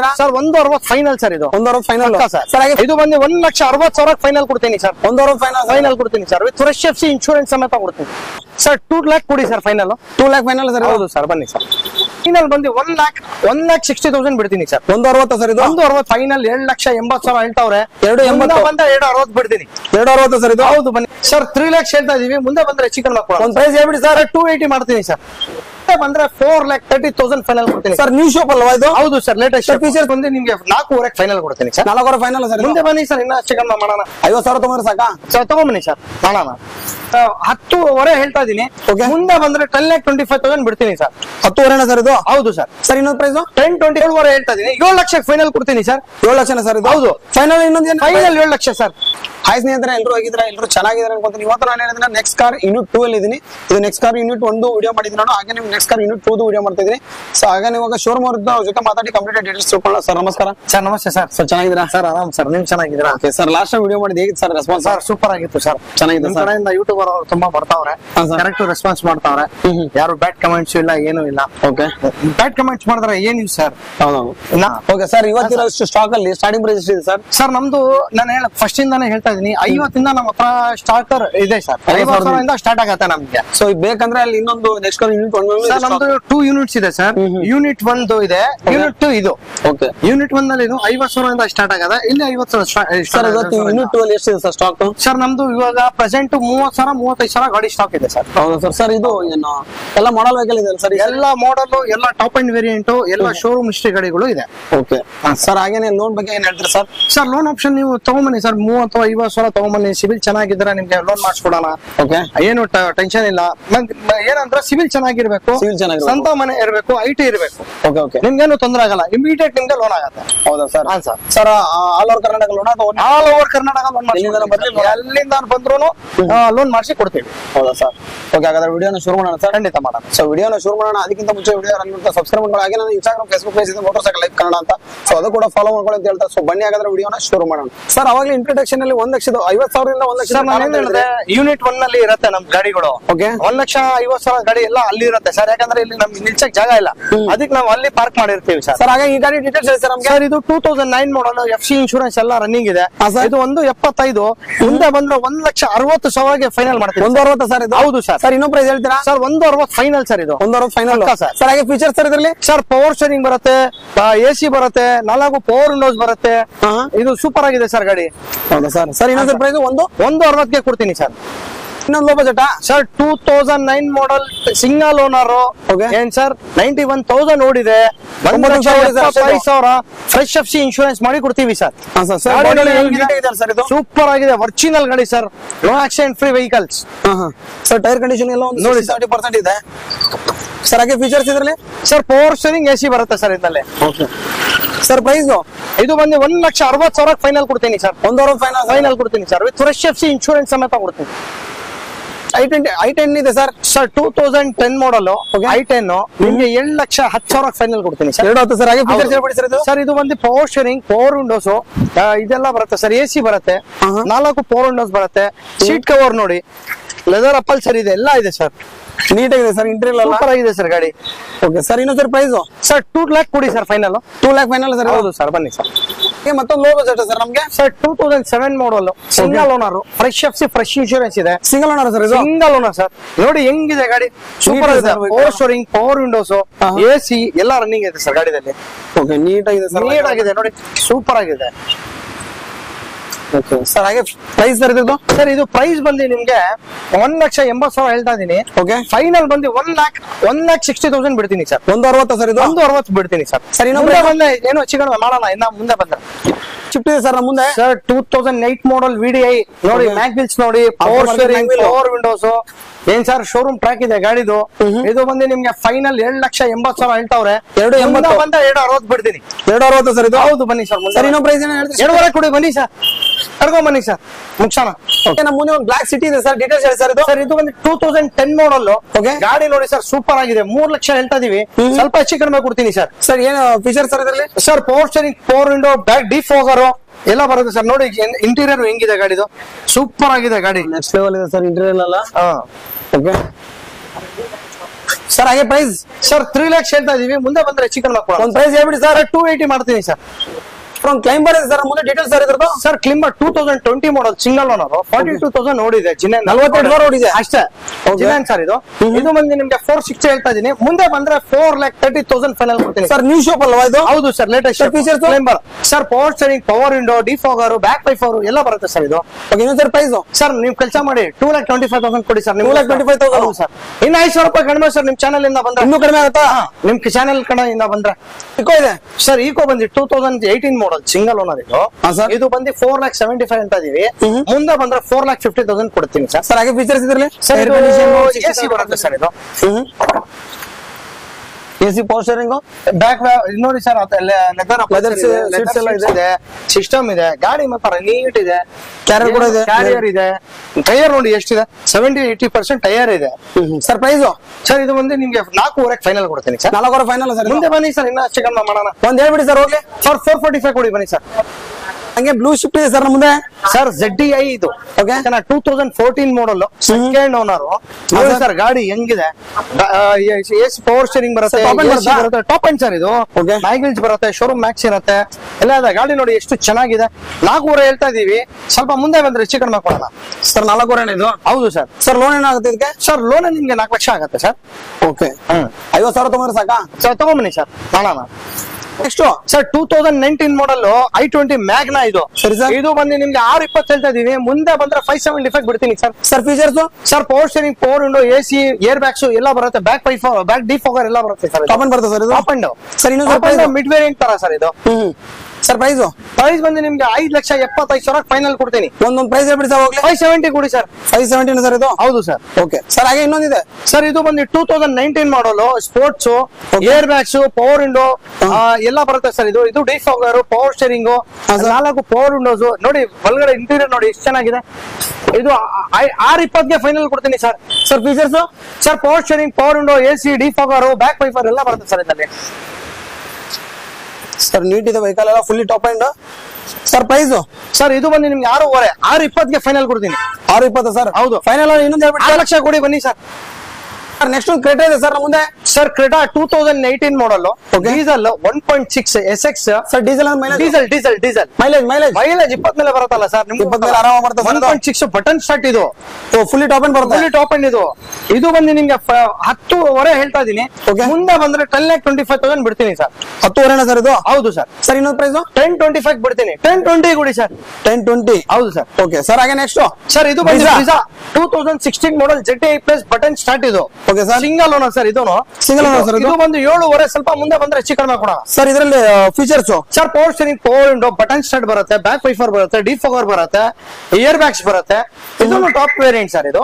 ಹೇಳ್ತೀರಾ ಸರ್ ಒಂದು ಅರವತ್ತು ಫೈನಲ್ ಸರ್ ಇದು. ಒಂದೂವರೆ ಫೈನಲ್ ಸರ್. ಇದು ಬಂದು ಒಂದ್ ಲಕ್ಷ ಅರವತ್ತು ಸಾವಿರ ಫೈನಲ್ ಕೊಡ್ತೀನಿ ಸರ್. ಒಂದೂವರೆ ಫೈನಲ್ ಫೈನಲ್ ಕೊಡ್ತೀನಿ sir. With fresh F C insurance ಸಮೇತ ಕೊಡ್ತೀನಿ. ಸರ್ ಟೂ ಲ್ಯಾಕ್ ಕೊಡಿ sir final two lakh final sir ಹೌದು ಸರ್ ಬನ್ನಿ ಸರ್. ಫೈನಲ್ ಬಂದು one lakh one lakh sixty thousand ಬಿಡ್ತೀನಿ ಸರ್. ಒಂದು ಅರವತ್ತು ಸರ್ ಇದು? ಒಂದು ಅರವತ್ತು ಫೈನಲ್ ಎರಡ್ ಲಕ್ಷ ಎಂಬತ್ತು ಸಾವಿರ ಹೇಳ್ತಾವ್ರೆ. ಎರಡು ಎಂಬತ್ತು. ಬಂದ ಎರಡು ಅರವತ್ತು ಬಿಡ್ತೀನಿ. ಎರಡು ಅರವತ್ತು ಸರ್ ಇದು? ಹೌದು ಬನ್ನಿ. ಸರ್ ತ್ರೀ ಲ್ಯಾಕ್ಸ್ ಹೇಳ್ತಾ ಇದೀವಿ. ಮುಂದೆ ಬಂದ್ರೆ ಚಿಕನ್ ಒಂದ್ ಪ್ರೈಸ್ ಹೇಳ್ಬಿಡಿ ಸರ್. ಟೂ ಏಯ್ಟಿ ಮಾಡ್ತೀನಿ ಸರ್. ಬಂದ್ರೆ four lakh thirty thousand final ಕೊಡ್ತೀನಿ. ಸರ್ ನ್ಯೂ ಶಾಪ್ ಅಲ್ವಾ ಇದು? ಹೌದು ಸರ್ ಲೇಟೆಸ್ಟ್ ಫೀಚರ್ಸ್ ಬಂದು ನಿಮ್ಗೆ ನಾಲ್ಕೂವರೆಗೆ ಫೈನಲ್ ಕೊಡ್ತೀನಿ ಸರ್ ನಾಲ್ಕೂವರೆ ಫೈನಲ್ ಸರ್ ಮುಂದೆ ಬನ್ನಿ ಸರ್ ಇನ್ನ ಚಿಕನ್ ಮಾಡೋಣ. ಐವತ್ತು ಸಾವಿರ ತೊಗೊಂಡ್ರೆ ಸಾಕಾ? ಸರ್ ತಗೊಂಬನ್ನಿ ಸರ್ ಮಾಡೋಣ. ಹತ್ತುವರೆ ಹೇಳ್ತಾ ಇದೀನಿ. ಮುಂದೆ ಬಂದ್ರೆ ten lakh twenty five thousand ಬಿಡ್ತೀನಿ ಸರ್ ಹತ್ತುವರೆನಾ ಸರ್ ಇದು? ಹೌದು ಸರ್ ಸರ್ ಇನ್ನೊಂದು ಪ್ರೈಸ್ ಟೆನ್ ಟ್ವೆಂಟಿ ಏಳುವರೆ ಹೇಳ್ತಾ ಇದೀನಿ ಏಳು ಲಕ್ಷಕ್ಕೆ ಫೈನಲ್ ಕೊಡ್ತೀನಿ ಸರ್ ಏಳು ಲಕ್ಷನ ಸರ್ ಇದು? ಹೌದು. ಫೈನಲ್ ಇನ್ನೊಂದು ಫೈನಲ್ ಏಳು ಲಕ್ಷ ಸರ್ ಹಾಯ್ ಸ್ನೇಹಿತರೆ ಎಲ್ಲರೂ ಹೋಗಿದ್ರೆ ಎಲ್ಲರೂ ಚೆನ್ನಾಗಿದ್ದಾರೆ ಅನ್ಕೊಂತೀನಿ. ಇವತ್ತು ನಾನು ಹೇಳಿದ್ರೆ ನೆಕ್ಸ್ಟ್ ಕಾರ್ ಯೂನಿಟ್ ಟೂ ಅಲ್ಲಿ ಇದೀನಿ ಇದು ನೆಕ್ಸ್ಟ್ ಕಾರ್ ಯೂನಿಟ್ ಒಂದು. ವಿಡಿಯೋ ಮಾಡಿದ್ದೀನಿ ನಾನು. ಹಾಗೆ ನೀವು ನೆಕ್ಸ್ಟ್ ಇನ್ನು ಟೂದು ವಿಡಿಯೋ ಮಾಡ್ತಾ ಇದ್ರಿ ಸೊ ಹಾಗೆ ಇವಾಗ ಶೋರೂಮ್ ಅವ್ರದ್ದು ಅವ್ರ ಜೊತೆ ಮಾತಾಡಿ ಕಂಪ್ಲೀಟ್ ಡೀಟೇಲ್ಸ್ ತಿಳ್ಕೊಳ್ಳೋಣ. ಸರ್ ನಮಸ್ಕಾರ. ಸರ್ ನಮಸ್ತೆ ಸರ್ ಸರ್ ಚೆನ್ನಾಗಿದ್ದೀರಾ? ಸರ್ ಆರಾಮ್ ಸರ್ ನೀವು ಚೆನ್ನಾಗಿದ್ದೀರಾ? Okay sir last time video ಮಾಡಿದ್ದು ಹೇಗಿತ್ತು ಸರ್ ರೆಸ್ಪಾನ್ಸ್ ಸರ್ ಸೂಪರ್ ಆಗಿತ್ತು ಸರ್ ಚೆನ್ನಾಗಿದೆ ಸರ್. ಯೂಟ್ಯೂಬರ್ ಅವರು ತುಂಬಾ ಬರ್ತಾವ್ರೆ. ಕರೆಕ್ಟ್ ರೆಸ್ಪಾನ್ಸ್ ಮಾಡ್ತಾವ್ರೆ. ಯಾರು ಬ್ಯಾಡ್ ಕಮೆಂಟ್ಸ್ ಇಲ್ಲ ಏನು ಇಲ್ಲ. ಓಕೆ ಬ್ಯಾಡ್ ಕಮೆಂಟ್ಸ್ ಮಾಡಿದ್ರೆ ಏನು ಸರ್ ಓಕೆ ಸರ್ ಇವತ್ತಿರೋ ಸ್ಟಾಕ್ ಅಲ್ಲಿ ಸ್ಟಾರ್ಟಿಂಗ್ ಪ್ರೈಸ್ ಇದೆ ಸರ್ ಸರ್ ನಮ್ದು ನಾನು ಹೇಳ ಫಸ್ಟ್ ಇಂದಾನೆ ಹೇಳ್ತಾ ಇದೀನಿ ಐವತ್ತಿಂದ ನಮ್ಮ ಹತ್ರ ಸ್ಟಾರ್ಟರ್ ಇದೆ ಸರ್ ಐವತ್ತು ಸಾವಿರದಿಂದ. ಸ್ಟಾರ್ಟ್ ಆಗತ್ತೆ ನಮ್ಗೆ. ಸೊ ಬೇಕಂದ್ರೆ ಅಲ್ಲಿ ಇನ್ನೊಂದು ನೆಕ್ಸ್ಟ್ ಯೂನಿಟ್ ಸರ್ ನಮ್ದು ಟೂ ಯೂನಿಟ್ಸ್ ಇದೆ ಸರ್. ಯೂನಿಟ್ ಒಂದು ಇದೆ ಯೂನಿಟ್ ಟು ಇದು. ಓಕೆ ಯೂನಿಟ್ ಒನ್ನಲ್ಲಿ ಇದು ಐವತ್ತು ಸಾವಿರದಿಂದ ಸ್ಟಾರ್ಟ್ ಆಗದ. ಇಲ್ಲಿ ಐವತ್ತು ಸರ್ ಇವತ್ತು ಯೂನಿಟ್ ಟೂ ಅಲ್ಲಿ ಎಷ್ಟಿದೆ ಸರ್ ಸ್ಟಾಕ್ ಸರ್ ನಮ್ದು ಇವಾಗ ಪ್ರೆಸೆಂಟ್ ಮೂವತ್ ಸಾವಿರ ಮೂವತ್ತೈದು ಸಾವಿರ ಗಾಡಿ ಸ್ಟಾಕ್ ಇದೆ ಸರ್ ಹೌದು ಸರ್ ಸರ್ ಇದು ಏನು ಎಲ್ಲ ಮಾಡಲ್ ವೆಹಿಕಲ್ ಇದೆ ಸರ್ ಎಲ್ಲ ಮಾಡಲ್ ಎಲ್ಲ ಟಾಪ್ ಅಂಡ್ ವೇರಿಯಂಟ್ ಎಲ್ಲ ಶೋರೂಮ್ ಹಿಸ್ಟ್ರಿ ಗಾಡಿಗಳು ಇದೆ. ಓಕೆ ಸರ್ ಹಾಗೇನೆ ಲೋನ್ ಬಗ್ಗೆ ಏನ್ ಹೇಳ್ತೀರಾ ಸರ್ ಸರ್ ಲೋನ್ ಆಪ್ಷನ್ ನೀವು ತಗೊಂಬನ್ನಿ ಸರ್ ಮೂವತ್ತು ಐವತ್ತು ಸಾವಿರ ತಗೊಂಬನ್ನಿ. ಸಿವಿಲ್ ಚೆನ್ನಾಗಿದ್ರೆ ನಿಮ್ಗೆ ಲೋನ್ ಮಾಡಿಸ್ಕೊಡೋಣ. ಓಕೆ ಏನು ಟೆನ್ಷನ್ ಇಲ್ಲ. ಏನಂದ್ರೆ ಸಿವಿಲ್ ಚೆನ್ನಾಗಿರ್ಬೇಕು. ಚೆನ್ನಾಗಿರ್ಬೇಕು. ಸ್ವಂತ ಮನೆ ಇರಬೇಕು ಐ ಟಿ ಇರಬೇಕು. ಓಕೆ ಓಕೆ ನಿಮ್ಗೇನು ತೊಂದರೆ ಆಗಲ್ಲ ಇಮಿಡಿಯೇಟ್ ನಿಮ್ಗೆ ಲೋನ್ ಆಗುತ್ತೆ. ಹೌದಾ ಸರ್? ಹಾ sir. Sir all over Karnataka loan all over Karnataka loan loan? ಎಲ್ಲಿಂದ ಬಂದ್ರು ಲೋನ್ ಮಾಡಿಸಿ ಕೊಡ್ತೀವಿ. ಹೌದಾ ಸರ್? ಓಕೆ ಹಾಗಾದ್ರೆ ವಿಡಿಯೋನ ಶುರು ಮಾಡೋಣ ಸರ್. ಖಂಡಿತ ಮಾಡೋಣ. ಸೊ ವಿಡಿಯೋನ ಶುರು ಮಾಡೋಣ. ಅದಕ್ಕಿಂತ ಮುಂಚೆ ವಿಡಿಯೋ ಮಾಡ್ತಾ ಸಬ್ಸ್ಕ್ರೈಬ್ ಮಾಡ್ಕೊಳ್ಳಿ. ಹಾಗೆ ನಾನು ಇನ್ಸ್ಟಾಗ್ರಾಮ್ ಫೇಸ್ಬುಕ್ ಪೇಜ್ ಇದೆ ಮೋಟರ್ ಸೈಕಲ್ ಲೈಫ್ ಕನ್ನಡ ಅಂತ. ಸೊ ಅದು ಕೂಡ ಫಾಲೋ ಮಾಡ್ಕೊಳ್ಳಿ ಅಂತ ಹೇಳ್ತಾರೆ. ಸೊ ಬನ್ನಿ ಹಾಗಾದ್ರೆ ವಿಡಿಯೋನ ಶುರು ಮಾಡೋಣ. ಸರ್ ಅವಾಗಲೇ ಇಂಟ್ರೊಡಕ್ಷನ್ ಅಲ್ಲಿ ಒಂದ್ ಲಕ್ಷದ ಐವತ್ ಸಾವಿರದಿಂದ ಒಂದ್ ಲಕ್ಷ ನಾನು ಹೇಳಿದೆ ಯೂನಿಟ್ ಒನ್ನಲ್ಲಿ ಇರುತ್ತೆ ನಮ್ ಗಾಡಿಗಳು. ಓಕೆ ಒಂದ್ ಲಕ್ಷ ಐವತ್ ಸಾವಿರ ಗಾಡಿ ಎಲ್ಲ ಅಲ್ಲಿ ಇರುತ್ತೆ. ಸರ್ ಯಾಕಂದ್ರೆ ಇಲ್ಲಿ ನಮ್ಗೆ ನಿಲ್ಸಕ್ ಜಾಗ ಇಲ್ಲ. ಅದಕ್ಕೆ ನಾವು ಅಲ್ಲಿ ಪಾರ್ಕ್ ಮಾಡಿರ್ತೀವಿ ಸರ್. ಸರ್ ಹಾಗೆ ಈ ಗಾಡಿ ಡೀಟೇಲ್ಸ್ ಹೇಳಿ ಸರ್ ನಮ್ಗೆ? ಸರ್ ಇದು two thousand nine model F C insurance ಎಲ್ಲ ರನ್ನಿಂಗ್ ಇದೆ. ಇದು ಒಂದು ಎಪ್ಪತ್ತೈದು. ಮುಂದೆ ಬಂದ್ರೆ ಒಂದ್ ಲಕ್ಷ ಅರವತ್ತು ಸಾವಿರ ಫೈನಲ್ ಮಾಡ್ತೀವಿ ಒಂದು ಅರವತ್ತು ಸರ್ ಇದು? ಹೌದು ಸರ್. ಸರ್ ಇನ್ನೊಂದು ಪ್ರೈಸ್ ಹೇಳ್ತೀರಾ? ಸರ್ ಒಂದು ಅರವತ್ತು ಫೈನಲ್ ಸರ್ ಇದು. ಒಂದು ಅರವತ್ತು ಫೈನಲ್ ಸರ್. ಸರ್ ಹಾಗೆ ಫೀಚರ್ ಸರ್ ಇದರಲ್ಲಿ? ಸರ್ ಪವರ್ ಸ್ಟೇರಿಂಗ್ ಬರುತ್ತೆ ಎ ಸಿ ಬರುತ್ತೆ ನಾಲ್ಕು ಪವರ್ ವಿಂಡೋಸ್ ಬರುತ್ತೆ. ಇದು ಸೂಪರ್ ಆಗಿದೆ ಸರ್ ಗಾಡಿ. ಹೌದಾ ಸರ್? ಸರ್ ಇನ್ನೊಂದು ಪ್ರೈಸ್ ಒಂದು? ಒಂದು ಅರವತ್ತಿಗೆ ಕೊಡ್ತೀನಿ ಸರ್. ಇನ್ನೊಂದು low ಬಜೆಟಾ sir two thousand nine model single owner. ಏನ್ ಸರ್ ನೈಂಟಿ ಒನ್ ತೌಸಂಡ್ ಓಡಿದೆ ಸಾವಿರ ಫ್ರೆಶ್ ಎಫ್ ಸಿ ಇನ್ಶೂರೆನ್ಸ್ ಮಾಡಿ ಕೊಡ್ತೀವಿ ಸರ್ ಹಾ ಸರ್ ಸರ್ ಇದೆ ಸರ್ ಇದು? ಸೂಪರ್ ಆಗಿದೆ. ಒರಿಜಿನಲ್ ಗಾಡಿ sir no accident free vehicles sir tyre condition ಎಲ್ಲ ನೋಡಿ ಸೆವೆಂಟಿ ಪರ್ಸೆಂಟ್ ಇದೆ. ಸರ್ ಹಾಗೆ ಫೀಚರ್ಸ್ ಇದರಲ್ಲಿ? Sir power steering A C ಬರುತ್ತೆ ಸರ್ ಇದ್ರಲ್ಲಿ. ಓಕೆ ಸರ್ ಪ್ರೈಸ್ ಇದು ಬಂದು ಒಂದ್ ಲಕ್ಷ ಅರವತ್ತು ಸಾವಿರ ಫೈನಲ್ ಕೊಡ್ತೀನಿ ಸರ್ ಒಂದೂವರೆ ಫೈನಲ್ ಫೈನಲ್ ಕೊಡ್ತೀನಿ sir with fresh F C insurance ಸಮೇತ ಕೊಡ್ತೀನಿ. ಐ ಟೆನ್ ಐ ಟೆನ್ ಇದೆ sir sir two thousand ten model. I ten ನಿಮ್ಗೆ ಏಳು ಲಕ್ಷ ಹತ್ತು ಸಾವಿರ ಫೈನಲ್ ಕೊಡ್ತೀನಿ ಸರ್ ಎರಡು ಸರ್ ಹಾಗೆ ಫೀಚರ್ಸ್ ಹೇಳ್ಬಿಡಿ ಸರ್ ಇದು. ಸರ್ ಇದು ಬಂದು ಪವರ್ ಶೇರಿಂಗ್ ಪವರ್ ವಿಂಡೋಸ್ ಇದೆಲ್ಲ ಬರುತ್ತೆ ಸರ್ ಎ ಸಿ ಬರುತ್ತೆ. ನಾಲ್ಕು ಪವರ್ ವಿಂಡೋಸ್ ಬರುತ್ತೆ. ಸೀಟ್ ಕವರ್ ನೋಡಿ. ಲೆದರ್ ಅಪ್ಪಲ್ ಸರ್ ಇದೆ. ಎಲ್ಲ ಇದೆ ಸರ್ ನೀಟಾಗಿದೆ ಸರ್ ಇಂಟೀರಿಯರ್ ಎಲ್ಲ? ಸೂಪರ್ ಆಗಿದೆ ಸರ್ ಗಾಡಿ. ಓಕೆ ಸರ್ ಇನ್ನೊಂದು sir price sir two lakh ಕೊಡಿ sir final two lakh final sir ಹೌದು ಸರ್ ಬನ್ನಿ ಸರ್ ಮತ್ತೊಂದು ಲೋ ಬಜೆಟ್ ಸರ್ ನಮಗೆ? Sir two thousand seven model single owner fresh F C fresh insurance ಇದೆ. Single owner sir single owner sir ನೋಡಿ ಹೆಂಗಿದೆ ಗಾಡಿ. Super ಇದೆ power steering power windows. A C ಎಲ್ಲ ರನ್ನಿಂಗ್ ಇದೆ ಸರ್ ಗಾಡಿದಲ್ಲಿ. ಓಕೆ ನೀಟಾಗಿದೆ ಸರ್ ನೀಟ್ ಆಗಿದೆ ನೋಡಿ. ಸೂಪರ್ ಆಗಿದೆ. ಸರ್ ಹಾಗೆ ಪ್ರೈಸ್ ಸರ್ ಇದು ಸರ್ ಇದು ಪ್ರೈಸ್ ಬಂದು ನಿಮ್ಗೆ ಒಂದ್ ಲಕ್ಷ ಎಂಬತ್ ಸಾವಿರ ಹೇಳ್ತಾ ಇದೀನಿ. ಓಕೆ. ಫೈನಲ್ ಬಂದು one lakh one lakh sixty thousand ಬಿಡ್ತೀನಿ ಸರ್. ಒಂದು ಅರವತ್ತು ಸರ್ ಇದು? ಒಂದು ಅರವತ್ತು ಬಿಡ್ತೀನಿ ಸರ್. ಸರ್, ಇನ್ನೊಂದು ಬಂದ ಏನು? ಹೆಚ್ಚು ಕಡಿಮೆ ಮಾಡೋಣ ಇನ್ನ ಮುಂದೆ ಬಂದ ಶಿಫ್ಟ್ ಇದೆ ಸರ್ ಮುಂದೆ? Sir two thousand eight model VDI ನೋಡಿ. ಮ್ಯಾಕ್ ಬಿಲ್ಸ್ ನೋಡಿ ಪವರ್ ಸ್ಟೇರಿಂಗ್ ಪವರ್ ವಿಂಡೋಸ್ ಏನ್ ಸರ್ ಶೋರೂಮ್ ಟ್ರ್ಯಾಕ್ ಇದೆ ಗಾಡಿದು. ಇದು ಬಂದು ನಿಮ್ಗೆ ಫೈನಲ್ ಎರಡ್ ಲಕ್ಷ ಎಂಬತ್ ಸಾವಿರ ಹೇಳ್ತಾವ್ರೆ. ಎರಡು ಎಂಬತ್ತು. ಬಂದ ಎರಡು ಅರವತ್ತು ಬಿಡ್ತೀನಿ. ಎರಡು ಅರವತ್ತು ಸರ್ ಇದು? ಹೌದು ಬನ್ನಿ ಸರ್ ಸರ್ ಇನ್ನೊಂದು ಪ್ರೈಸ್ ಏನೋ ಹೇಳ್ತೀರಿ? ಎರಡುವರೆ ಕೊಡಿ ಬನ್ನಿ ಸರ್. ಕರ್ಕೊಂಡ್ ಬನ್ನಿ ಸರ್ ಮುಕ್ಷಾನ ಓಕೆ ನಮ್ಮ ಮುಂದೆ ಒಂದು ಬ್ಲಾಕ್ ಸಿಟಿ ಇದೆ ಸರ್ ಡೀಟೇಲ್ಸ್ ಹೇಳಿ ಸರ್ ಇದು. ಸರ್ ಇದು ಬಂದು two thousand ten model okay ಗಾಡಿ ನೋಡಿ ಸರ್ ಸೂಪರ್ ಆಗಿದೆ. ಮೂರ್ ಲಕ್ಷ ಹೇಳ್ತಾ ಇದೀವಿ. ಸ್ವಲ್ಪ ಹೆಚ್ಚು ಕಡಿಮೆ ಕೊಡ್ತೀನಿ ಸರ್ ಸರ್ ಏನು ಫೀಚರ್ ಸರ್ ಇದರಲ್ಲಿ? Sir power steering power window back defogger ಎಲ್ಲ ಬರುತ್ತೆ ಸರ್ ನೋಡಿ ಇಂಟೀರಿಯರ್ ಹೆಂಗಿದೆ ಗಾಡಿದು? ಸೂಪರ್ ಆಗಿದೆ ಗಾಡಿ. ನೆಕ್ಸ್ಟ್ ಲೆವೆಲ್ ಇದೆ ಸರ್ ಇಂಟೀರಿಯರ್ ಅಲ್ಲ? ಓಕೆ ಸರ್ ಹಾಗೆ ಪ್ರೈಸ್ ಸರ್ ತ್ರೀ ಲ್ಯಾಕ್ಸ್ ಹೇಳ್ತಾ ಇದೀವಿ. ಮುಂದೆ ಬಂದ್ರೆ ಹೆಚ್ಚು ಕಡಿಮೆ ಒಂದು ಪ್ರೈಸ್ ಹೇಳ್ಬಿಡಿ ಸರ್ ಟೂ ಏಯ್ಟಿ ಮಾಡ್ತೀನಿ ಸರ್ ಫ್ರಮ್ ಕ್ಲೈಂಬರ್ ಇದೆ ಸರ್ ಮುಂದೆ ಡೀಟೇಲ್ಸ್ ಸರ್ ಇದ್ರದ್ದು? Sir Climber two thousand twenty model single owner forty two thousand ನೋಡಿದೆ ಜಿನೆನ್ ನಲವತ್ತೆರಡು ಸಾವಿರ ಓಡಿದೆ. ಅಷ್ಟೇ. ಜಿನೆನ್ ಸರ್ ಇದು. ಇದು ಬಂದು ನಿಮ್ಗೆ ಫೋರ್ ಸಿಕ್ಸ್ ಹೇಳ್ತಾ ಇದೀನಿ. ಮುಂದೆ ಬಂದ್ರೆ four lakh thirty thousand final ಕೊಡ್ತೀನಿ. ಸರ್ ನ್ಯೂ ಶಾಪ್ ಅಲ್ವಾ ಇದು? ಹೌದು sir latest features? Climber sir power steering power window defogger back wiper ಎಲ್ಲ ಬರುತ್ತೆ ಸರ್ ಇದು. ಓಕೆ ಇನ್ನೊಂದು ಸರ್ ಪ್ರೈಸ್ ಸರ್ ನೀವು ಕೆಲಸ ಮಾಡಿ two lakh twenty five thousand ಕೊಡಿ ಸರ್ ನಿಮ್ಗೆ. ಟ್ವೆಂಟಿ ಫೈವ್ ತೌಸಂಡ್ ಸರ್ ಇನ್ನು ಐದು ಸಾವಿರ ರೂಪಾಯಿ ಕಡಿಮೆ ಸರ್ ನಿಮ್ ಚಾನಲ್ ಇಂದ ಬಂದ್ರೆ. ಇನ್ನೂ ಕಡಿಮೆ ಆಗುತ್ತಾ? ನಿಮ್ ಚಾನಲ್ ಕಡೆಯಿಂದ ಬಂದ್ರೆ. ಇಕೋ ಇದೆ? ಸರ್ ಈಕೋ ಬಂದು two thousand eighteen model single owner ಇದು. ಇದು ಬಂದು ಫೋರ್ ಲ್ಯಾಕ್ ಸೆವೆಂಟಿ ಫೈವ್ ಅಂತ ಇದೀವಿ. ಮುಂದೆ ಬಂದ್ರೆ ಫೋರ್ ಲ್ಯಾಕ್ ಫಿಫ್ಟಿ ತೌಸಂಡ್ ಕೊಡ್ತೀನಿ ಸರ್ ಸರ್ ಹಾಗೆ ಫೀಚರ್ಸ್ ಇದ್ರಲ್ಲಿ? ಸರ್ ಬರುತ್ತೆ ಸರ್ ಇದು. A C power steering back ನೋಡಿ ಸರ್ ಲೆದರ್ ಸೀಟ್ಸ್ ಎಲ್ಲ ಇದೆ. ಇದೆ ಸಿಸ್ಟಮ್ ಇದೆ ಗಾಡಿ ಮಾತ್ರ ನೀಟ್ ಇದೆ. ಕ್ಯಾರಿಯರ್ ಕೂಡ ಇದೆ. ಕ್ಯಾರಿಯರ್ ಇದೆ. ಟೈರ್ ನೋಡಿ ಎಷ್ಟಿದೆ? ಸೆವೆಂಟಿ ಏಯ್ಟಿ ಪರ್ಸೆಂಟ್ ಟೈರ್ ಇದೆ. ಸರ್ ಪ್ರೈಸ್ ಸರ್ ಇದು ಬಂದು ನಿಮ್ಗೆ ನಾಲ್ಕೂವರೆಗೆ ಫೈನಲ್ ಕೊಡ್ತೀನಿ ಸರ್ ನಾಲ್ಕೂವರೆ ಫೈನಲ್ ಸರ್ ಮುಂದೆ ಬನ್ನಿ ಸರ್ ಇನ್ನ ಅಷ್ಟು ಕಮ್ಮಿ ಮಾಡೋಣ. ಒಂದ್ ಹೇಳ್ಬಿಡಿ ಸರ್ ಹೋಗ್ಲಿ. ಸರ್ ಫೋರ್ ಫೋರ್ಟಿ ಫೈವ್ ಕೊಡಿ ಬನ್ನಿ ಸರ್ ಹಂಗೆ ಬ್ಲೂ ಶಿಫ್ಟ್ ಇದೆ ಸರ್ ಮುಂದೆ ಸರ್ ಜೆಡ್ ಐ ಇದು. Okay two thousand fourteen model second owner ನೋಡಿ ಸರ್ ಗಾಡಿ ಹೆಂಗಿದೆ? ಎಸ್ ಪವರ್ ಸ್ಟೇರಿಂಗ್ ಬರುತ್ತೆ ಟಾಪ್ ಎಂಡ್ ಸರ್ ಇದು. ಮ್ಯಾಗಿಲ್ಸ್ ಬರುತ್ತೆ ಶೋರೂಮ್ ಮ್ಯಾಕ್ಸ್ ಇರುತ್ತೆ. ಎಲ್ಲ ಇದೆ. ಗಾಡಿ ನೋಡಿ ಎಷ್ಟು ಚೆನ್ನಾಗಿದೆ. ನಾಲ್ಕೂವರೆ ಹೇಳ್ತಾ ಇದೀವಿ. ಸ್ವಲ್ಪ ಮುಂದೆ ಬಂದ್ರೆ ಹೆಚ್ಚು ಕಡಿಮೆ ಕೊಡೋಣ. ಸರ್ ನಾಲ್ಕೂವರೆ ಇದು? ಹೌದು ಸರ್ ಸರ್ ಲೋನ್ ಏನಾಗುತ್ತೆ ಇದಕ್ಕೆ? ಸರ್ ಲೋನ್ ನಿಮ್ಗೆ ನಾಲ್ಕು ಲಕ್ಷ ಆಗುತ್ತೆ ಸರ್ ಓಕೆ ಹ್ಮ್. ಐವತ್ತು ಸಾವಿರ ತಗೊಂಡ್ರೆ ಸಾಕಾ? ಸರ್ ತಗೊಂಬನ್ನಿ ಸರ್ ಮಾಡೋಣ. Next sir two thousand nineteen model I twenty Magna ಇದು. ಸರಿ ಸರ್ ಇದು ಬಂದು ನಿಮ್ಗೆ ಆರು ಇಪ್ಪತ್ತು ಹೇಳ್ತಾ ಇದೀವಿ. ಮುಂದೆ ಬಂದ್ರೆ ಫೈವ್ ಸೆವೆನ್ ಡಿಫೆಕ್ಟ್ ಬಿಡ್ತೀನಿ sir sir features sir power steering power window A C airbags ಎಲ್ಲ ಬರುತ್ತೆ. Back wiper back defogger ಎಲ್ಲ ಬರುತ್ತೆ ಸರ್ ಟಾಪ್ ಬರುತ್ತೆ ಸರ್ ಇದು? ಟಾಪ್ ಅಂಡ್ ಸರ್ ಇನ್ನೊಂದು ಮಿಡ್ ವೇರಿಯಂಟ್ ತರ ಸರ್ ಇದು. ಸರ್ ಪ್ರೈಸ್ ಪ್ರೈಸ್ ಬಂದು ನಿಮ್ಗೆ ಐದು ಲಕ್ಷ ಎಪ್ಪತ್ತೈದು ಸಾವಿರ ಫೈನಲ್ ಕೊಡ್ತೀನಿ. ಒಂದೊಂದು ಪ್ರೈಸ್ ಹೇಳ್ಬಿಡಿ ಸರ್ ಹೋಗ್ಲಿ? ಫೈವ್ ಸೆವೆಂಟಿ ಕೊಡಿ ಸರ್ ಫೈವ್ ಸೆವೆಂಟಿನ ಸರ್ ಇದು? ಹೌದು ಸರ್ ಓಕೆ ಸರ್ ಹಾಗೆ ಇನ್ನೊಂದಿದೆ? ಸರ್ ಇದು ಬಂದು two thousand nineteen model sports airbags power window ಎಲ್ಲ ಬರುತ್ತೆ ಸರ್ ಇದು ಇದು ಡಿ ಫೋಗರ್ ಪವರ್ ಸ್ಟೇರಿಂಗ್. ನಾಲ್ಕು ಪವರ್ ವಿಂಡೋಸ್ ನೋಡಿ ಒಳಗಡೆ ಇಂಟೀರಿಯರ್ ನೋಡಿ ಎಷ್ಟು ಚೆನ್ನಾಗಿದೆ. ಇದು ಆರ್ ಇಪ್ಪತ್ಗೆ ಫೈನಲ್ ಕೊಡ್ತೀನಿ sir sir features sir power steering power window A C defogger back wiper ಎಲ್ಲ ಬರುತ್ತೆ ಸರ್ ಇದರಲ್ಲಿ. ಸರ್ ನೀಟ್ ಇದೆ ವೆಹಿಕಲ್ ಎಲ್ಲ fully top end sir price sir ಇದು ಬಂದು ನಿಮ್ಗೆ ಆರೂವರೆ ಆರು ಇಪ್ಪತ್ತಿಗೆ ಫೈನಲ್ ಕೊಡ್ತೀನಿ. ಆರು ಇಪ್ಪತ್ತು ಸರ್ ಹೌದು. ಫೈನಲ್ ಇನ್ನೊಂದು ಎರಡು ಆರು ಲಕ್ಷ ಕೊಡಿ ಬನ್ನಿ ಸರ್ ನೆಕ್ಸ್ಟ್ ಒಂದು ಕ್ರೆಟಾ ಇದೆ ಸರ್ ಮುಂದೆ sir Creta two thousand nineteen model diesel one point six S X sir diesel diesel diesel diesel mileage mileage mileage ಮೇಲೆ ಬರುತ್ತಲ್ಲ ಸರ್ ನಿಮ್ಗೆ 20 ಮೇಲೆ ಆರಾಮ one. Point six button start ಇದು. ಫುಲ್ಲಿ ಟಾಪ್ ಅಂಡ್ ಬರುತ್ತೆ? Fully top end ಇದು. ಇದು ಬಂದು ನಿಮ್ಗೆ ಹತ್ತುವರೆ ಹೇಳ್ತಾ ಇದೀನಿ. ಮುಂದೆ ಬಂದ್ರೆ ten lakh twenty five thousand ಬಿಡ್ತೀನಿ ಸರ್ ಹತ್ತುವರೆ ಸರ್ ಇದು? ಹೌದು ಸರ್ ಸರ್ ಇನ್ನೊಂದು ಪ್ರೈಸ್ ಟೆನ್ ಟ್ವೆಂಟಿ ಫೈವ್ ಬಿಡ್ತೀನಿ. ಟೆನ್ ಟ್ವೆಂಟಿ ಕೊಡಿ ಸರ್ ಟೆನ್ ಟ್ವೆಂಟಿ ಹೌದು ಸರ್ ಓಕೆ ಸರ್ ಹಾಗೆ ನೆಕ್ಸ್ಟ್ ಸರ್ ಇದು ಬಂದು Brezza. Two thousand sixteen model ZD I plus button start ಇದು. Okay, sir single owner sir ಇದು single owner sir ಇದು? ಬಂದು ಏಳುವರೆ ಸ್ವಲ್ಪ ಮುಂದೆ ಬಂದ್ರೆ ಹೆಚ್ಚು ಕಡಿಮೆ ಕೊಡೋಣ. ಸರ್ ಇದರಲ್ಲಿ features sir power steering power window button start ಬರುತ್ತೆ ಬ್ಯಾಕ್ ವೈಫರ್ ಬರುತ್ತೆ ಡೀಪ್ ಫೋಗರ್ ಬರುತ್ತೆ ಇಯರ್ ಬ್ಯಾಗ್ಸ್ ಬರುತ್ತೆ. ಇದೊಂದು ಟಾಪ್ ವೇರಿಯಂಟ್ ಸರ್ ಇದು.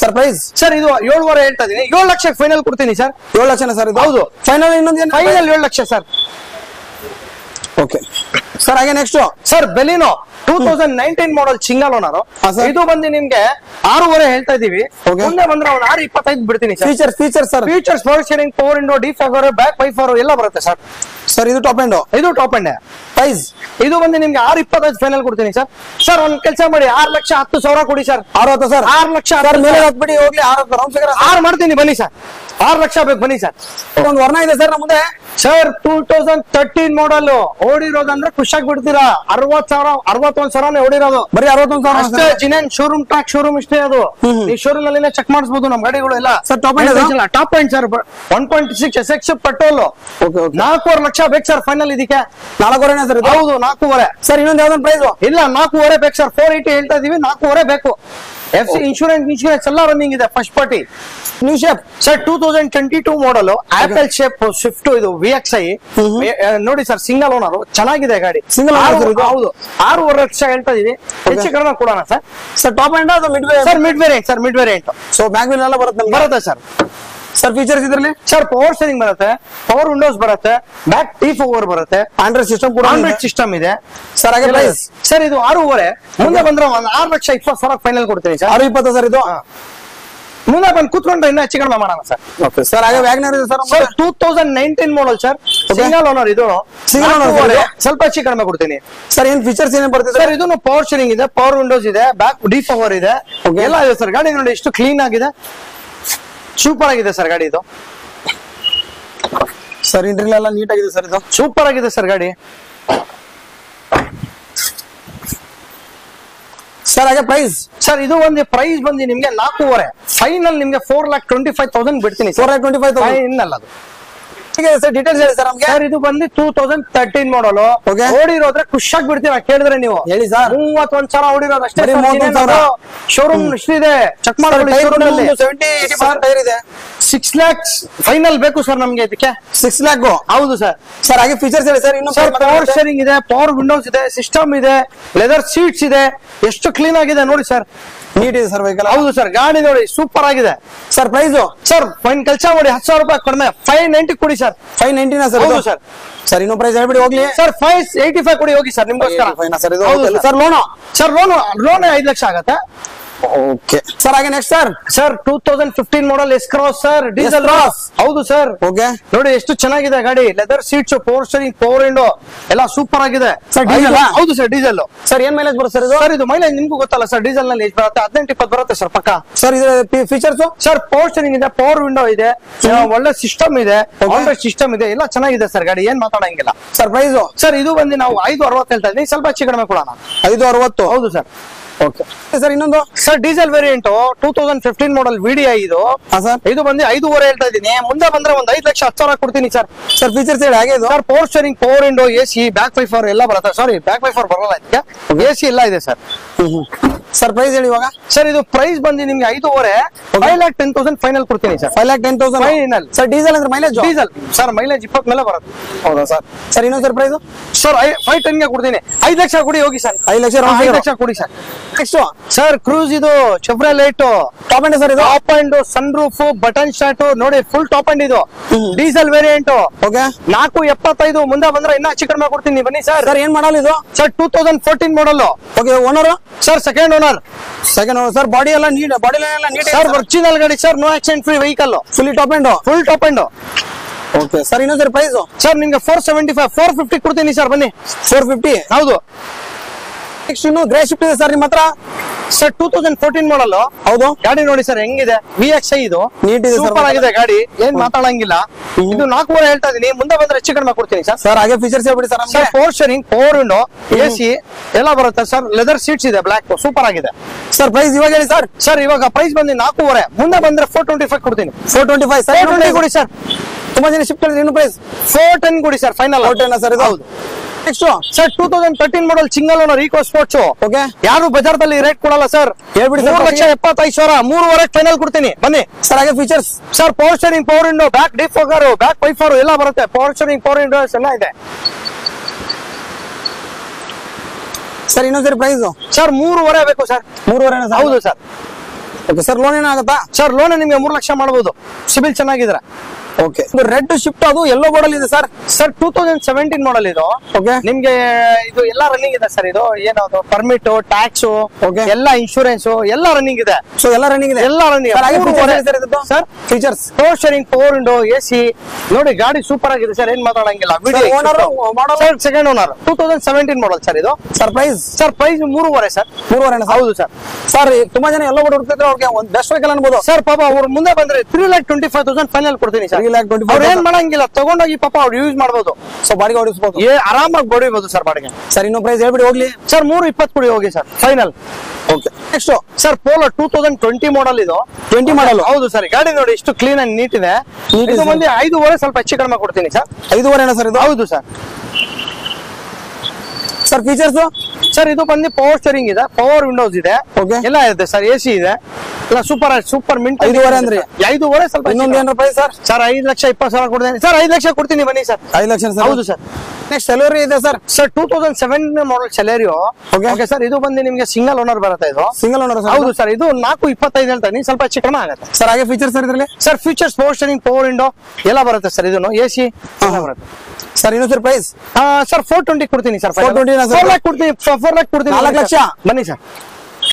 ಸರ್ ಪ್ರೈಸ್ ಸರ್ ಇದು ಏಳುವರೆ ಹೇಳ್ತಾ ಇದೀನಿ. ಏಳು ಲಕ್ಷಕ್ಕೆ ಫೈನಲ್ ಕೊಡ್ತೀನಿ ಸರ್ ಏಳು ಲಕ್ಷನ ಸರ್ ಇದು? ಹೌದು. ಫೈನಲ್ ಇನ್ನೊಂದು ಏನು? ಫೈನಲ್ ಏಳು ಲಕ್ಷ ಸರ್ ಓಕೆ ಸರ್ ಹಾಗೆ next sir Baleno two thousand nineteen model single owner. ಇದು ಬಂದು ನಿಮ್ಗೆ ಆರೂವರೆ ಹೇಳ್ತಾ ಇದೀವಿ. ಮುಂದೆ ಬಂದ್ರೆ ಅವ್ನು ಆರು ಇಪ್ಪತ್ತೈದು ಬಿಡ್ತೀನಿ sir features features sir features power steering power window defogger back wiper ಎಲ್ಲ ಬರುತ್ತೆ ಸರ್ ಸರ್ ಇದು ಟಾಪ್ ಎಂಡ್ ಇದು ಟಾಪ್ ಎಂಡ್ ಪ್ರೈಸ್ ಇದು ಬಂದು ನಿಮ್ಗೆ ಆರು ಇಪ್ಪತ್ತೈದು ಫೈನಲ್ ಕೊಡ್ತೀನಿ ಸರ್ ಸರ್ ಒಂದ್ ಕೆಲಸ ಮಾಡಿ ಆರು ಲಕ್ಷ ಹತ್ತು ಸಾವಿರ ಕೊಡಿ ಸರ್ ಆರು ಹತ್ತು ಸರ್ ಆರು ಲಕ್ಷ ಸರ್ ಮೇಲೆ. ಹಾಕ್ಬಿಡಿ ಹೋಗ್ಲಿ. ಆರು ರೌಂಡ್ ಫಿಗರ್ ಆರು ಮಾಡ್ತೀನಿ ಬನ್ನಿ ಸರ್ ಆರು ಲಕ್ಷ ಬೇಕು ಬನ್ನಿ ಸರ್ ಒಂದು ವರ್ಣ ಇದೆ ಸರ್ ನಮ್ಮದೇ sir two thousand thirteen model ಓಡಿರೋದಂದ್ರೆ ಖುಷಿಯಾಗಿ ಬಿಡ್ತೀರಾ ಅರವತ್ ಸಾವಿರ ಅರವತ್ತೊಂದ್ ಸಾವಿರನೇ ಹೊಡಿರೋದು ಬರೀ ಅರವತ್ತೊಂದ್ ಸಾವಿರ ಅಷ್ಟೇ. ಜಿನೇನ್ ಶೋರೂಮ್ ಟ್ರಾಕ್ ಶೋರೂಮ್ ಇಷ್ಟೇ ಅದು. ಈ ಶೋರೂಮ್ ಅಲ್ಲಿ ಚೆಕ್ ಮಾಡಿಸಬಹುದು ನಮ್ ಗಾಡಿಗಳು ಎಲ್ಲ. Sir end top point sir one point six S X petrol ನಾಲ್ಕೂವರೆ ಲಕ್ಷ ಬೇಕು ಸರ್ ಫೈನಲ್ ಇದಕ್ಕೆ. ನಾಲ್ಕೂವರೆ ಸರ್ ಹೌದು ನಾಲ್ಕೂವರೆ. ಸರ್ ಇನ್ನೊಂದು ಯಾವ್ದೊಂದು ಪ್ರೈಸ್ ಇಲ್ಲ ನಾಲ್ಕೂವರೆ ಬೇಕು ಸರ್ ಫೋರ್ ಏಯ್ಟಿ ಹೇಳ್ತಾ ಇದೀವಿ ನಾಲ್ಕೂವರೆ ಬೇಕು. ಎಫ್ ಸಿ ಇನ್ಶೂರೆನ್ಸ್ ಇನ್ಶೂರೆನ್ಸ್ ಎಲ್ಲ ರನ್ನಿಂಗ್ ಇದೆ first party new shape sir two thousand twenty two model apple shape Swift ಇದು ವಿ ಎಕ್ಸ್ ಐ ನೋಡಿ ಸರ್ ಸಿಂಗಲ್ ಓನರ್ ಚೆನ್ನಾಗಿದೆ ಗಾಡಿ. Single owner ಆರು- sir ಇದು? ಹೌದು. ಆರೂವರೆ ಲಕ್ಷ ಹೇಳ್ತಾ ಇದೀವಿ ಹೆಚ್ಚು ಕಡಿಮೆ ಕೊಡೋಣ ಸರ್ ಸರ್ ಟಾಪ್ ಎಂಡ್ ಅದು mid sir mid variant sir mid variant so mag wheel ಎಲ್ಲ ಬರುತ್ತೆ ನಮ್ಗೆ? ಬರುತ್ತೆ ಸರ್ ಸರ್ ಫೀಚರ್ಸ್ ಇದರಲ್ಲಿ? ಸರ್ ಪವರ್ ಸ್ಟೇರಿಂಗ್ ಬರುತ್ತೆ ಪವರ್ ವಿಂಡೋಸ್ ಬರುತ್ತೆ ಬ್ಯಾಕ್ ಟಿ ಓವರ್ ಬರುತ್ತೆ ಆಂಡ್ರಾಯ್ಡ್ ಸಿಸ್ಟಮ್ ಕೂಡ ಆಂಡ್ರಾಯ್ಡ್ ಸಿಸ್ಟಮ್ ಇದೆ. ಸರ್ ಹಾಗೆ ಪ್ರೈಸ್ ಸರ್ ಇದು ಆರೂವರೆ. ಮುಂದೆ ಬಂದ್ರೆ ಒಂದು ಆರು ಲಕ್ಷ ಇಪ್ಪತ್ತು ಸಾವಿರ ಫೈನಲ್ ಕೊಡ್ತೀನಿ ಸರ್ ಆರು ಇಪ್ಪತ್ತು ಸರ್ ಇದು? ಮುಂದೆ ಬಂದು ಕೂತ್ಕೊಂಡ್ರೆ ಇನ್ನೂ ಹೆಚ್ಚು ಕಡಿಮೆ ಮಾಡೋಣ ಸರ್ ಓಕೆ ಸರ್ ಹಾಗೆ ವ್ಯಾಗ್ನರ್ ಇದೆ sir sir two thousand nineteen model sir single owner ಇದು. ಸಿಂಗಲ್ ಇದು? ಸ್ವಲ್ಪ ಹೆಚ್ಚು ಕಡಿಮೆ ಕೊಡ್ತೀನಿ. ಸರ್ ಏನ್ ಫೀಚರ್ಸ್ ಏನೇ ಬರ್ತಿದೆ? ಸರ್ ಇದನ್ನು ಪವರ್ ಶೇರಿಂಗ್ ಇದೆ ಪವರ್ ವಿಂಡೋಸ್ ಇದೆ ಬ್ಯಾಕ್ ಡಿ ಪವರ್ ಇದೆ. ಎಲ್ಲ ಇದೆ ಸರ್ ಗಾಡಿ ನೋಡಿ ಎಷ್ಟು ಕ್ಲೀನ್ ಆಗಿದೆ. ಸೂಪರ್ ಆಗಿದೆ ಸರ್ ಗಾಡಿ ಇದು. ಸರ್ ಇಂಟರ್ವ್ಯೂ ಎಲ್ಲ ನೀಟ್ ಆಗಿದೆ ಸರ್ ಇದು. ಸೂಪರ್ ಆಗಿದೆ ಸರ್ ಗಾಡಿ. ಸರ್ ಹಾಗೆ ಪ್ರೈಸ್ ಸರ್ ಇದು ಒಂದು ಪ್ರೈಸ್ ಬಂದು ನಿಮ್ಗೆ ನಾಲ್ಕೂವರೆ. ಫೈನಲ್ ನಿಮ್ಗೆ four lakh twenty five thousand ಬಿಡ್ತೀನಿ four lakh twenty five thousand ಇನ್ನಲ್ಲ ಅದು. ಡೀಟೇಲ್ಸ್ ಹೇಳಿ ಸರ್ ನಮ್ಗೆ. ಸರ್ ಇದು ಬಂದು ಟೂ ತೌಸಂಡ್ ತರ್ಟೀನ್ ಮಾಡಲು. ಓಡಿರೋದ್ರೆ ಖುಷಿಯಾಗಿ ಬಿಡ್ತೀರಾ ಕೇಳಿದ್ರೆ ನೀವು. ಹೇಳಿ ಸರ್ ಮೂವತ್ತೊಂದ್ ಸಾವಿರ ಓಡಿರೋದು ಅಷ್ಟೇ ಶೋರೂಮ್ ಇದೆ ಚೆಕ್ ಇದೆ. ಸಿಕ್ಸ್ ಲ್ಯಾಕ್ಸ್ ಫೈನಲ್ ಬೇಕು ಸರ್ ನಮ್ಗೆ ಇದಕ್ಕೆ. ಸಿಕ್ಸ್ ಲ್ಯಾಕ್ ಹೌದು ಸರ್ ಸರ್ ಹಾಗೆ ಫೀಚರ್ಸ್ ಹೇಳಿ ಸರ್ ಇನ್ನು ಸರ್ ಪವರ್ ಶೇರಿಂಗ್ ಇದೆ ಪವರ್ ವಿಂಡೋಸ್ ಇದೆ ಸಿಸ್ಟಮ್ ಇದೆ ಲೆದರ್ ಸೀಟ್ಸ್ ಇದೆ. ಎಷ್ಟು ಕ್ಲೀನ್ ಆಗಿದೆ ನೋಡಿ ಸರ್ ನೀಟ್ ಇದೆ ಸರ್ ವೆಹಿಕಲ್ ಹೌದು ಸರ್ ಗಾಡಿ ನೋಡಿ ಸೂಪರ್ ಆಗಿದೆ. ಸರ್ ಪ್ರೈಸ್ ಸರ್ ಫೈನ್ ಕೆಲಸ ಮಾಡಿ ಹತ್ತು ಸಾವಿರ ರೂಪಾಯಿ ಕಡಿಮೆ. ಫೈವ್ ನೈಂಟಿ ಕೊಡಿ ಸರ್ ಫೈವ್ ನೈನ್ಟಿನ ಸರ್ ಹೌದು ಸರ್. ಸರ್ ಇನ್ನೂ ಪ್ರೈಸ್ ಹೇಳ್ಬಿಡಿ ಹೋಗ್ಲಿ. ಸರ್ ಫೈವ್ ಏಯ್ಟಿ ಫೈವ್ ಕೊಡಿ ಹೋಗಿ ಸರ್ ನಿಮ್ಗೋಸ್ಕರ. Sir sir loan sir loan loan ಐದು ಲಕ್ಷ ಆಗತ್ತೆ. ಓಕೆ ಸರ್ ಹಾಗೆ next sir sir two thousand fifteen model S cross sir diesel S-Cross. ಹೌದು ಸರ್ ಓಕೆ ನೋಡಿ ಎಷ್ಟು ಚೆನ್ನಾಗಿದೆ ಗಾಡಿ. Leather seats power steering power window ಎಲ್ಲ ಸೂಪರ್ ಆಗಿದೆ. ಸರ್ ಹೌದು ಸರ್ ಡೀಸೆಲ್ ಸರ್ ಏನ್ ಮೈಲೇಜ್ ಬರುತ್ತೆ ಸರ್ ಇದು? ಸರ್ ಇದು ಮೈಲೇಜ್ ನಿಮ್ಗೂ ಗೊತ್ತಲ್ಲ ಸರ್ ಡೀಸೆಲ್ನಲ್ಲಿ ಎಷ್ಟು ಬರುತ್ತೆ? ಹದಿನೆಂಟು ಇಪ್ಪತ್ತು ಬರುತ್ತೆ ಸರ್ ಪಕ್ಕ. ಸರ್ ಇದು ಫೀಚರ್ಸ್ ಸರ್ ಪವರ್ ಸ್ಟೇರಿಂಗ್ ಇದೆ ಪವರ್ ವಿಂಡೋ ಇದೆ. ಒಳ್ಳೆ ಸಿಸ್ಟಮ್ ಇದೆ. ಸಿಸ್ಟಮ್ ಇದೆ. ಎಲ್ಲ ಚೆನ್ನಾಗಿದೆ ಸರ್ ಗಾಡಿ. ಏನ್ ಮಾತಾಡಂಗಿಲ್ಲ. ಸರ್ ಪ್ರೈಸ್ ಸರ್ ಇದು ಬಂದು ನಾವು ಐದು ಅರವತ್ತು ಹೇಳ್ತಾ ಇದ್ದೀವಿ. ಸ್ವಲ್ಪ ಹೆಚ್ಚು ಕಡಿಮೆ ಕೊಡೋಣ. ಐದು ಅರವತ್ತು? ಹೌದು ಸರ್ ಓಕೆ ಸರ್ ಇನ್ನೊಂದು sir diesel variant two thousand fifteen model VDI ಇದು. ಸರ್ ಇದು ಬಂದು ಐದೂವರೆ ಹೇಳ್ತಾ ಇದ್ದೀನಿ. ಮುಂದೆ ಬಂದ್ರೆ ಒಂದ್ ಐದು ಲಕ್ಷ ಹತ್ತು ಸಾವಿರ ಕೊಡ್ತೀನಿ ಸರ್ ಸರ್ ಫೀಚರ್ಸ್ ಹೇಳಿ ಹಾಗೆ ಇದು? Sir power steering power window A C back wiper ಎಲ್ಲ ಬರುತ್ತೆ. ಸಾರಿ ಬ್ಯಾಕ್ ವೈಫರ್ ಬರಲ್ಲ ಇದಕ್ಕೆ. ಎ ಸಿ ಎಲ್ಲ ಇದೆ ಸರ್ ಸರ್ ಪ್ರೈಸ್ ಹೇಳಿ ಇವಾಗ? ಸರ್ ಇದು ಪ್ರೈಸ್ ಬಂದು ನಿಮ್ಗೆ ಐದೂವರೆ five lakh ten thousand final ಕೊಡ್ತೀನಿ sir five lakh ten thousand final sir diesel ಅಂದ್ರೆ ಮೈಲೇಜ್ ಡೀಸೆಲ್ ಸರ್ ಮೈಲೇಜ್ ಇಪ್ಪತ್ ಮೇಲೆ ಬರುತ್ತೆ. ಹೌದಾ ಸರ್ ಸರ್ ಇನ್ನೊಂದು ಸರ್ ಪ್ರೈಸ್ ಸರ್ ಫೈವ್ ಟೆನ್ಗೆ ಕೊಡ್ತೀನಿ. ಐದು ಲಕ್ಷ ಕೊಡಿ ಹೋಗಿ ಸರ್ ಐದು ಲಕ್ಷ ಐದು ಲಕ್ಷ ಕೊಡಿ ಸರ್ ನೆಕ್ಸ್ಟ್ ಸರ್ ಕ್ರೂಸ್ ಇದು ಚಪ್ರ ಲೈಟ್ ಟಾಪ್ ಅಂಡ್ ಸರ್ ಇದು top end sunroof button start ನೋಡಿ ಫುಲ್ ಟಾಪ್ ಅಂಡ್ ಇದು. ಡೀಸೆಲ್ ವೇರಿಯಂಟ್ ಓಕೆ ನಾಲ್ಕು ಎಪ್ಪತ್ತೈದು ಮುಂದೆ ಬಂದ್ರೆ ಇನ್ನ ಹೆಚ್ಚು ಕಡಿಮೆ ಕೊಡ್ತೀನಿ. ಬನ್ನಿ ಸರ್ ಸರ್ ಏನ್ ಮಾಡಲ್ಲ ಇದು? Sir two thousand fourteen model okay owner sir second owner second owner sir body ಎಲ್ಲ ನೀಟ್ ಬಾಡಿ ಎಲ್ಲ ನೀಟ್ ಸರ್ ಒರಿಜಿನಲ್ ಗಾಡಿ sir no accident free vehicle full top end full top end okay sir ಇನ್ನೊಂದು sir price sir ನಿಮ್ಗೆ four seventy five four fifty ಕೊಡ್ತೀನಿ sir ಬನ್ನಿ. Four fifty ಹೌದು. Grey shift ಇದೆ sir ನಿಮ್ಮ ಹತ್ರ? Sir two thousand fourteen model ಹೌದು. ಗಾಡಿ ನೋಡಿ ಸರ್ ಹೆಂಗಿದೆ? ವಿ ಎಕ್ಸ್ ಐ ಇದು. Neat ಇದೆ ಸೂಪರ್ ಆಗಿದೆ ಗಾಡಿ. ಏನ್ ಮಾತಾಡಂಗಿಲ್ಲ. ಇದು ನಾಲ್ಕೂವರೆ ಹೇಳ್ತಾ ಇದೀನಿ ಮುಂದೆ ಬಂದ್ರೆ ಹೆಚ್ಚು ಕಡಿಮೆ ಕೊಡ್ತೀನಿ ಸರ್ ಸರ್ ಹಾಗೆ ಫೀಚರ್ಸ್ ಹೇಳ್ಬಿಡಿ sir sir power steering power window A C ಎಲ್ಲ ಬರುತ್ತೆ ಸರ್ ಲೆದರ್ ಸೀಟ್ಸ್ ಇದೆ ಬ್ಲಾಕ್ ಸೂಪರ್ ಆಗಿದೆ. ಸರ್ ಪ್ರೈಸ್ ಇವಾಗ ಹೇಳಿ ಸರ್ ಸರ್ ಇವಾಗ ಪ್ರೈಸ್ ಬಂದು ನಾಲ್ಕೂವರೆ. ಮುಂದೆ ಬಂದ್ರೆ ಫೋರ್ ಟ್ವೆಂಟಿ ಫೈವ್ ಕೊಡ್ತೀನಿ. Four twenty five sir four ಕೊಡಿ ಸರ್ ತುಂಬಾ ಜನ ಶಿಫ್ಟ್ ಹೇಳಿದ್ರೆ ಇನ್ನು ಪ್ರೈಸ್ ಫೋರ್ ಟೆನ್ ಕೊಡಿ sir final four ten sir ಇದು ಹೌದು. Next sir two thousand thirteen model single owner eco sports okay ಯಾರು ಬಜಾರ್ದಲ್ಲಿ ರೇಟ್ ಕೊಡಲ್ಲ ಸರ್ ಹೇಳ್ಬಿಡಿ ಮೂರು ಲಕ್ಷ ಎಪ್ಪತ್ತೈದು ಸಾವಿರ ಮೂರುವರೆ ಫೈನಲ್ ಕೊಡ್ತೀನಿ. ಬನ್ನಿ. ಸರ್ ಹಾಗೆ features sir power steering power window back defogger back wiper ಎಲ್ಲ ಬರುತ್ತೆ. ಪವರ್ ಸ್ಟೇರಿಂಗ್ ಪವರ್ ವಿಂಡೋಸ್ ಎಲ್ಲ ಇದೆ. ಸರ್ ಇನ್ನೊಂದ್ಸರಿ ಪ್ರೈಸ್ ಸರ್ ಮೂರುವರೆ ಬೇಕು ಸರ್ ಮೂರುವರೆ ಹೌದು ಸರ್ ಓಕೆ ಸರ್ ಲೋನ್ ಏನಾಗುತ್ತಾ? ಸರ್ ಲೋನ್ ನಿಮ್ಗೆ ಮೂರು ಲಕ್ಷ ಮಾಡಬಹುದು ಸಿಬಿಲ್ ಚೆನ್ನಾಗಿದ್ರೆ. ಓಕೆ ರೆಡ್ ಶಿಫ್ಟ್ ಅದು ಎಲ್ಲೋ ಬೋರ್ಡ್ ಇದೆ sir sir two thousand seventeen model ಇದು. ಓಕೆ ನಿಮ್ಗೆ ಇದು ಎಲ್ಲ ರನ್ನಿಂಗ್ ಇದೆ ಸರ್ ಇದು ಏನದು ಪರ್ಮಿಟ್ ಟ್ಯಾಕ್ಸ್ ಓಕೆ ಎಲ್ಲ ಇನ್ಶೂರೆನ್ಸ್ ಎಲ್ಲ ರನ್ನಿಂಗ್ ಇದೆ. ಸೊ ಎಲ್ಲ ರನ್ನಿಂಗ್ ಇದೆ? ಎಲ್ಲ running sir features power steering power window A C ನೋಡಿ ಗಾಡಿ ಸೂಪರ್ ಆಗಿದೆ ಸರ್ ಏನ್ ಮಾತಾಡಂಗಿಲ್ಲ? Sir second owner two thousand seventeen model sir ಇದು. ಸರ್ ಪ್ರೈಸ್ ಸರ್ ಪ್ರೈಸ್ ಮೂರುವರೆ ಸರ್ ಮೂರುವರೆ ಹೌದು ಸರ್ ಸರ್ ತುಂಬಾ ಜನ ಎಲ್ಲ ಬೋರ್ಡ್ ಹುಡುಕ್ತಿದ್ರೆ ಅವ್ರಿಗೆ ಒಂದು ಬೆಸ್ಟ್ ವೆಹಿಕಲ್ ಅನ್ಬೋದು. ಸರ್ ಪಾಪ ಅವ್ರ ಮುಂದೆ ಬಂದ್ರೆ three lakh twenty five thousand final ಕೊಡ್ತೀನಿ ಸರ್ 3,25,000. ಅವ್ರು ಏನ್ ಮಾಡಂಗಿಲ್ಲ ತಗೊಂಡೋಗಿ ಪಾಪ ಅವ್ರು ಯೂಸ್ ಮಾಡ್ಬೋದು. ಸೊ ಬಾಡಿಗೆ ಹೊಡಿಸ್ಬೋದು. ಏ ಆರಾಮಾಗಿ ಬಡಿಬೋದು ಸರ್ ಬಾಡಿಗೆ. ಸರ್ ಇನ್ನೊಂದು ಪ್ರೈಸ್ ಹೇಳ್ಬಿಡಿ ಹೋಗ್ಲಿ. ಸರ್ ಮೂರು ಇಪ್ಪತ್ತು ಕೊಡಿ ಹೋಗಿ sir final okay next sir Polo two thousand twenty model ಇದು. ಟ್ವೆಂಟಿ ಮಾಡಲ್ ಹೌದು ಸರ್ ಗಾಡಿ ನೋಡಿ ಇಷ್ಟು ಕ್ಲೀನ್ ಅಂಡ್ ನೀಟ್ ಇದೆ. ಐದುವರೆ ಇದೆ ಇದು ಬಂದು ಐದೂವರೆ ಸ್ವಲ್ಪ ಹೆಚ್ಚು ಕಡಿಮೆ ಕೊಡ್ತೀನಿ ಸರ್. ಐದೂವರೆ ಸರ್ ಇದು? ಹೌದು ಸರ್. ಸರ್ ಫೀಚರ್ಸ್ ಸರ್ ಇದು ಬಂದು ಪವರ್ ಸ್ಟೇರಿಂಗ್ ಇದೆ ಪವರ್ ವಿಂಡೋಸ್ ಇದೆ. ಎಲ್ಲ ಇದೆ ಸರ್ ಎ ಸಿ ಇದೆ. ಎಲ್ಲ ಸೂಪರ್ ಸೂಪರ್ ಮಿಂಟ್ ಐದುವರೆ ಅಂದ್ರೆ? ಐದುವರೆ ಸ್ವಲ್ಪ ಇನ್ನೊಂದು ಏನಪ್ಪ ಸರ್ ಸರ್ ಐದು ಲಕ್ಷ ಇಪ್ಪತ್ತು ಸಾವಿರ ಕೊಡ್ತೀನಿ. ಸರ್ ಐದು ಲಕ್ಷ ಕೊಡ್ತೀನಿ ಬನ್ನಿ ಸರ್ ಐದು ಲಕ್ಷ ಸರ್ ಹೌದು ಸರ್ ನೆಕ್ಸ್ಟ್ ಸ್ಯಾಲರಿ ಇದೆ sir sir two thousand seven model Celerio Okay. Okay sir ಇದು ಬಂದು ನಿಮ್ಗೆ ಸಿಂಗಲ್ ಓನರ್ ಬರುತ್ತೆ ಇದು? ಸಿಂಗಲ್ ಓನರ್ ಹೌದು ಸರ್ ಇದು ನಾಲ್ಕು ಇಪ್ಪತ್ತೈದು ಹೇಳ್ತಾರೆ ನೀವು ಸ್ವಲ್ಪ ಹೆಚ್ಚು ಕಡಿಮೆ ಆಗುತ್ತೆ. ಸರ್ ಹಾಗೆ ಫೀಚರ್ ಸರ್ ಇದರಲ್ಲಿ? Sir features power steering power window ಎಲ್ಲ ಬರುತ್ತೆ ಸರ್ ಇದನ್ನು. ಎ ಸಿ ಬರುತ್ತೆ. ಸರ್ ಇನ್ನೊಂದು sir price sir four twenty ಕೊಡ್ತೀನಿ ಸರ್ 420 ನಾ sir? ಫೋರ್ ಲ್ಯಾಕ್ ಕೊಡ್ತೀನಿ ಫೋರ್ ಲ್ಯಾಕ್ ಕೊಡ್ತೀನಿ. ನಾಲ್ಕು ಲಕ್ಷ? ಬನ್ನಿ ಸರ್